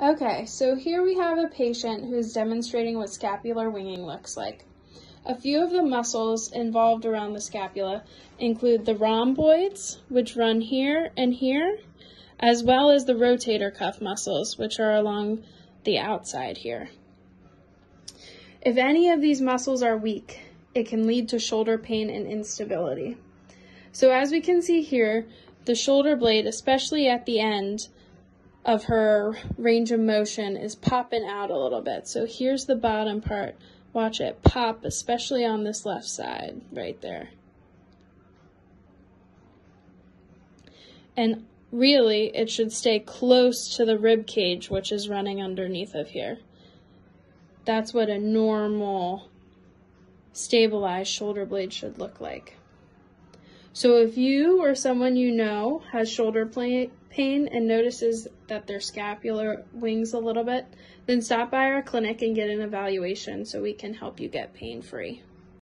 Okay, so here we have a patient who's demonstrating what scapular winging looks like. A few of the muscles involved around the scapula include the rhomboids, which run here and here, as well as the rotator cuff muscles, which are along the outside here. If any of these muscles are weak, it can lead to shoulder pain and instability. So as we can see here, the shoulder blade, especially at the end, of her range of motion is popping out a little bit. So here's the bottom part. Watch it pop, especially on this left side right there. And really, it should stay close to the rib cage, which is running underneath of here. That's what a normal stabilized shoulder blade should look like. So if you or someone you know has shoulder pain and notices that their scapular wings a little bit, then stop by our clinic and get an evaluation so we can help you get pain free.